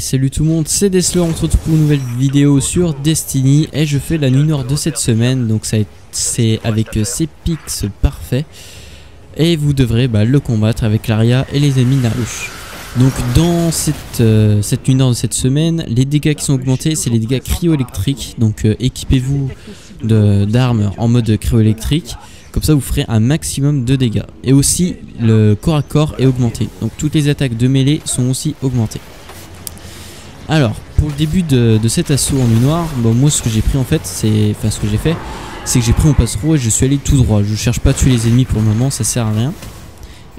Salut tout le monde, c'est Desler, on se retrouve pour une nouvelle vidéo sur Destiny et je fais la nuit nord de cette semaine, donc c'est avec ces pics parfaits et vous devrez bah, le combattre avec l'Aria et les ennemis Narush. Donc dans cette, euh, nuit nord de cette semaine, les dégâts qui sont augmentés c'est les dégâts cryo-électriques, donc euh, équipez-vous d'armes en mode cryo-électrique. Comme ça vous ferez un maximum de dégâts. Et aussi le corps à corps est augmenté. Donc toutes les attaques de mêlée sont aussi augmentées. Alors, pour le début de, cet assaut en nuit noire, bon, moi ce que j'ai pris en fait, c'est. Enfin, ce que j'ai fait, c'est que j'ai pris mon passereau et je suis allé tout droit. Je cherche pas à tuer les ennemis pour le moment, ça sert à rien.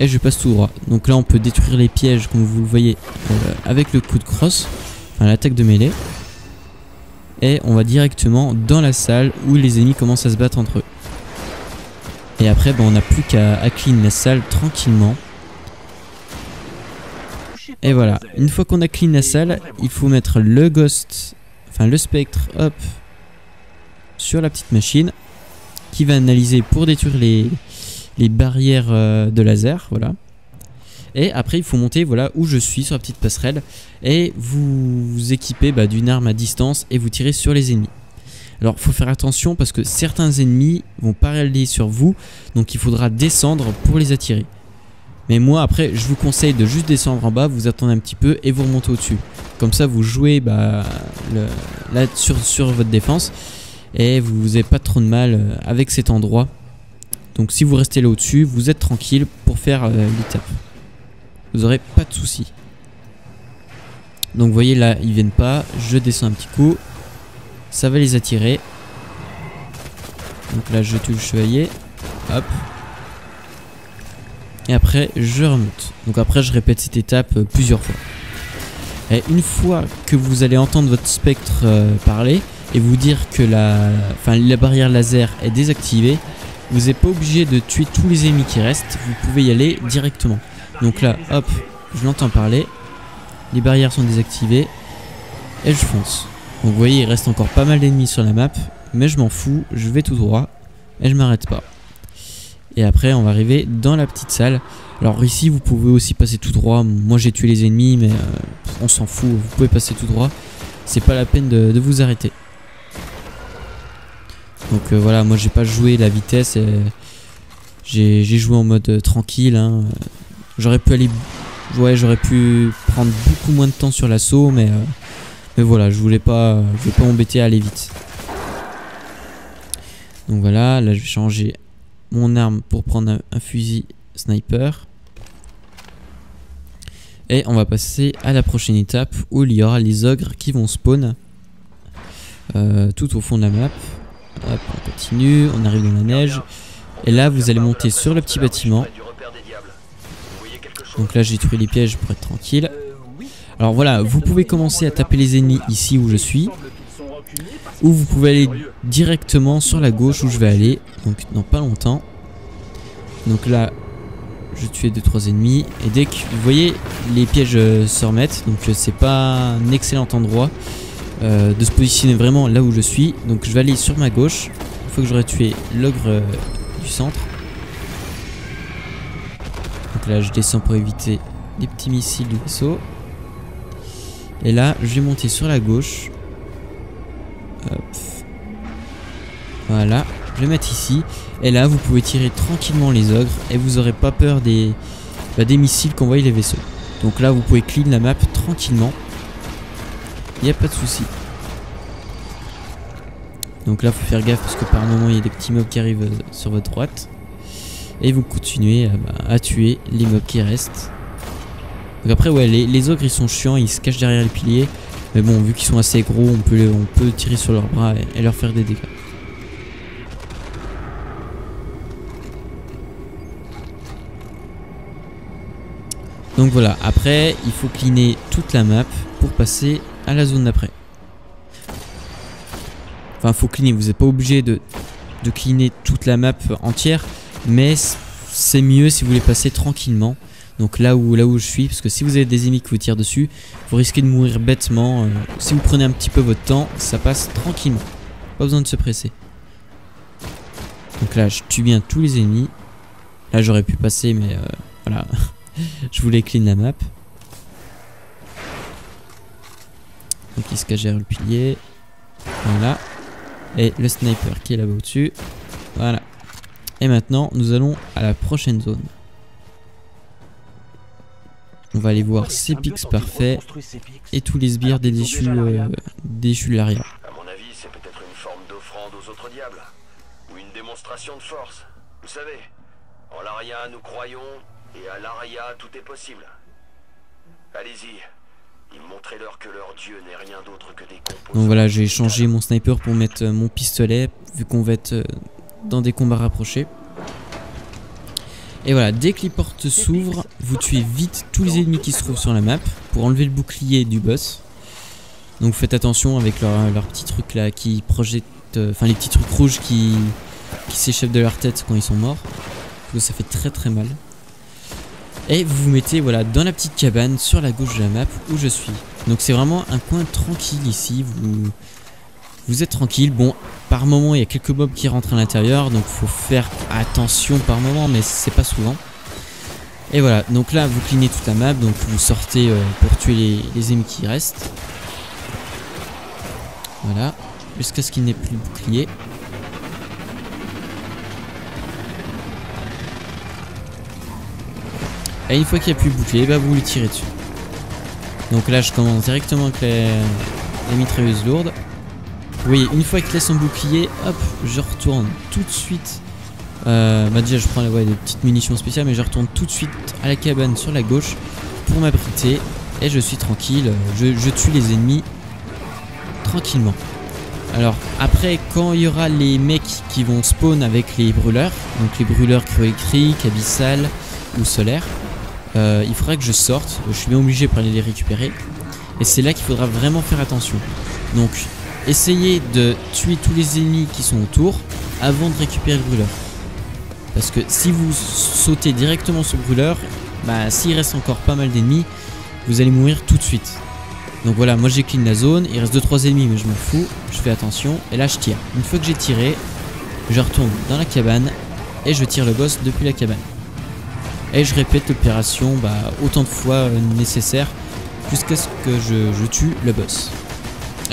Et je passe tout droit. Donc là, on peut détruire les pièges, comme vous le voyez, euh, avec le coup de crosse, enfin l'attaque de mêlée. Et on va directement dans la salle où les ennemis commencent à se battre entre eux. Et après, on n'a plus qu'à clean la salle tranquillement. Et voilà, une fois qu'on a clean la salle, il faut mettre le ghost, enfin le spectre, hop, sur la petite machine qui va analyser pour détruire les, barrières euh, de laser, voilà. Et après, il faut monter voilà où je suis sur la petite passerelle et vous vous équipez bah, d'une arme à distance et vous tirez sur les ennemis. Alors, il faut faire attention parce que certains ennemis vont pas sur vous, donc il faudra descendre pour les attirer. Mais moi après je vous conseille de juste descendre en bas, vous attendez un petit peu et vous remontez au-dessus. Comme ça vous jouez bah, là sur, sur votre défense et vous n'avez pas trop de mal euh, avec cet endroit. Donc si vous restez là au-dessus, vous êtes tranquille pour faire euh, l'étape. Vous aurez pas de soucis. Donc vous voyez là ils viennent pas, je descends un petit coup, ça va les attirer. Donc là je tue le chevalier, hop, et après je remonte. Donc après je répète cette étape euh, plusieurs fois. Et une fois que vous allez entendre votre spectre euh, parler et vous dire que la, barrière laser est désactivée, vous n'êtes pas obligé de tuer tous les ennemis qui restent, vous pouvez y aller directement. Donc là, hop, je l'entends parler, les barrières sont désactivées et je fonce. Donc vous voyez, il reste encore pas mal d'ennemis sur la map, mais je m'en fous, je vais tout droit et je m'arrête pas. Et après, on va arriver dans la petite salle. Alors ici, vous pouvez aussi passer tout droit. Moi, j'ai tué les ennemis, mais euh, on s'en fout. Vous pouvez passer tout droit. C'est pas la peine de, vous arrêter. Donc euh, voilà, moi, j'ai pas joué la vitesse. J'ai joué en mode euh, tranquille. Hein. J'aurais pu aller... Ouais, j'aurais pu prendre beaucoup moins de temps sur l'assaut, mais... mais voilà, je voulais pas, je voulais pas m'embêter à aller vite. Donc voilà, là je vais changer mon arme pour prendre un, fusil sniper. Et on va passer à la prochaine étape où il y aura les ogres qui vont spawn euh, tout au fond de la map. Hop, on continue, on arrive dans la neige. Et là, vous allez monter sur le petit bâtiment. Donc là, j'ai détruit les pièges pour être tranquille. Alors voilà, vous pouvez commencer à taper les ennemis ici où je suis. Ou vous pouvez aller directement sur la gauche où je vais aller. Donc dans pas longtemps. Donc là, je tué 2-3 ennemis. Et dès que vous voyez, les pièges euh, se remettent. Donc euh, c'est pas un excellent endroit euh, de se positionner vraiment là où je suis. Donc je vais aller sur ma gauche. Une fois que j'aurai tué l'ogre du centre. Donc là, je descends pour éviter les petits missiles du vaisseau. Et là, je vais monter sur la gauche. Voilà, je vais mettre ici. Et là, vous pouvez tirer tranquillement les ogres et vous aurez pas peur des, bah, des missiles qu'envoient les vaisseaux. Donc là, vous pouvez clean la map tranquillement. Il n'y a pas de souci. Donc là, faut faire gaffe parce que par moment, il y a des petits mobs qui arrivent euh, sur votre droite. Et vous continuez à, bah, à tuer les mobs qui restent. Donc après, ouais, les, ogres, ils sont chiants, ils se cachent derrière les piliers. Mais bon, vu qu'ils sont assez gros, on peut, on peut tirer sur leurs bras et leur faire des dégâts. Donc voilà, après, il faut cleaner toute la map pour passer à la zone d'après. Enfin, il faut cleaner, vous n'êtes pas obligé de, de cleaner toute la map entière, mais c'est mieux si vous voulez passer tranquillement. Donc là où, là où je suis, parce que si vous avez des ennemis qui vous tirent dessus, vous risquez de mourir bêtement. Euh, si vous prenez un petit peu votre temps, ça passe tranquillement. Pas besoin de se presser. Donc là, je tue bien tous les ennemis. Là, j'aurais pu passer, mais euh, voilà. je voulais clean la map. Donc il se cache le pilier. Voilà. Et le sniper qui est là-bas au-dessus. Voilà. Et maintenant, nous allons à la prochaine zone. On va aller voir Cepix parfait et tous les sbires des déchus, euh, déchus de l'aria. À mon avis, c'est peut-être une forme d'offrande aux autres diables. Ou une démonstration de force. Vous savez, en l'Aria, nous croyons, et à l'Aria, tout est possible. Allez-y. Montrez-leur que leur dieu n'est rien d'autre que des composants. Donc voilà, j'ai changé mon sniper pour mettre euh, mon pistolet, vu qu'on va être euh, dans des combats rapprochés. Et voilà, dès que les portes s'ouvrent, vous tuez vite tous les ennemis qui se trouvent sur la map pour enlever le bouclier du boss. Donc faites attention avec leurs leur petits trucs là qui projettent, euh, enfin les petits trucs rouges qui, qui s'échappent de leur tête quand ils sont morts. Parce que ça fait très très mal. Et vous vous mettez voilà dans la petite cabane sur la gauche de la map où je suis. Donc c'est vraiment un coin tranquille ici. Vous, vous êtes tranquille. Bon, par moment il y a quelques mobs qui rentrent à l'intérieur. Donc faut faire attention par moment, mais c'est pas souvent. Et voilà, donc là vous clignez toute la map. Donc vous sortez euh, pour tuer les, les ennemis qui restent. Voilà. Jusqu'à ce qu'il n'ait plus de bouclier. Et une fois qu'il n'y a plus de bouclier, bah vous lui tirez dessus. Donc là je commence directement avec les, les mitrailleuses lourdes. Voyez, une fois qu'il a son bouclier, hop, je retourne tout de suite. Euh, bah déjà je prends des petites munitions spéciales, mais je retourne tout de suite à la cabane sur la gauche pour m'abriter. Et je suis tranquille, je, tue les ennemis tranquillement. Alors après quand il y aura les mecs qui vont spawn avec les brûleurs, donc les brûleurs cruécriques, abyssal ou solaires, euh, il faudra que je sorte, je suis bien obligé pour aller les récupérer. Et c'est là qu'il faudra vraiment faire attention. Donc essayez de tuer tous les ennemis qui sont autour avant de récupérer le brûleur. Parce que si vous sautez directement sur le brûleur, bah s'il reste encore pas mal d'ennemis, vous allez mourir tout de suite. Donc voilà, moi j'ai clean la zone, il reste 2-3 ennemis mais je m'en fous, je fais attention, et là je tire. Une fois que j'ai tiré, je retourne dans la cabane et je tire le boss depuis la cabane. Et je répète l'opération bah, autant de fois euh, nécessaire jusqu'à ce que je, je, tue le boss.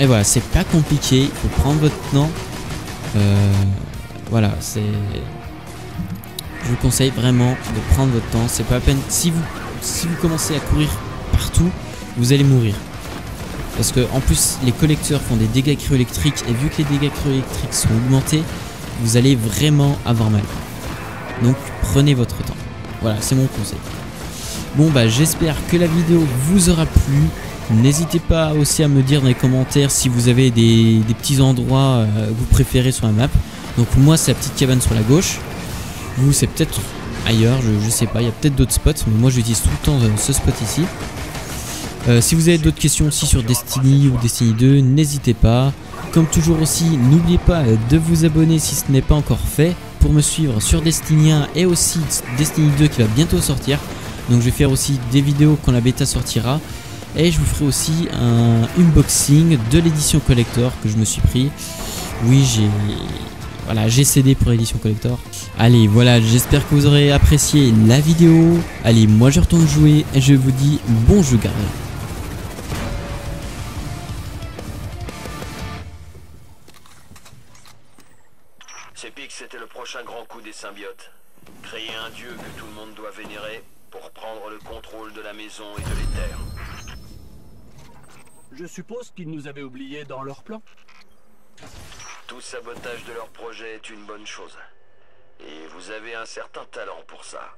Et voilà, c'est pas compliqué, il faut prendre votre temps. Euh, voilà, c'est... Je vous conseille vraiment de prendre votre temps, c'est pas à peine... Si vous, si vous commencez à courir partout, vous allez mourir. Parce que en plus les collecteurs font des dégâts cryoélectriques et vu que les dégâts cryoélectriques sont augmentés, vous allez vraiment avoir mal. Donc prenez votre temps. Voilà, c'est mon conseil. Bon bah j'espère que la vidéo vous aura plu. N'hésitez pas aussi à me dire dans les commentaires si vous avez des, petits endroits euh, que vous préférez sur la map. Donc moi c'est la petite cabane sur la gauche. Vous c'est peut-être ailleurs, je, je, sais pas, il y a peut-être d'autres spots, mais moi j'utilise tout le temps euh, ce spot ici. Euh, si vous avez d'autres questions aussi sur Destiny ou Destiny 2, n'hésitez pas. Comme toujours aussi, n'oubliez pas de vous abonner si ce n'est pas encore fait pour me suivre sur Destiny 1 et aussi Destiny 2 qui va bientôt sortir. Donc je vais faire aussi des vidéos quand la bêta sortira. Et je vous ferai aussi un unboxing de l'édition collector que je me suis pris. Oui, j'ai voilà, j'ai cédé pour l'édition collector. Allez, voilà, j'espère que vous aurez apprécié la vidéo. Allez, moi je retourne jouer et je vous dis bon jeu gardien. Sepix, c'était le prochain grand coup des symbiotes. Créer un dieu que tout le monde doit vénérer pour prendre le contrôle de la maison et de l'éther. Je suppose qu'ils nous avaient oubliés dans leur plan Tout sabotage de leur projet est une bonne chose. Et vous avez un certain talent pour ça.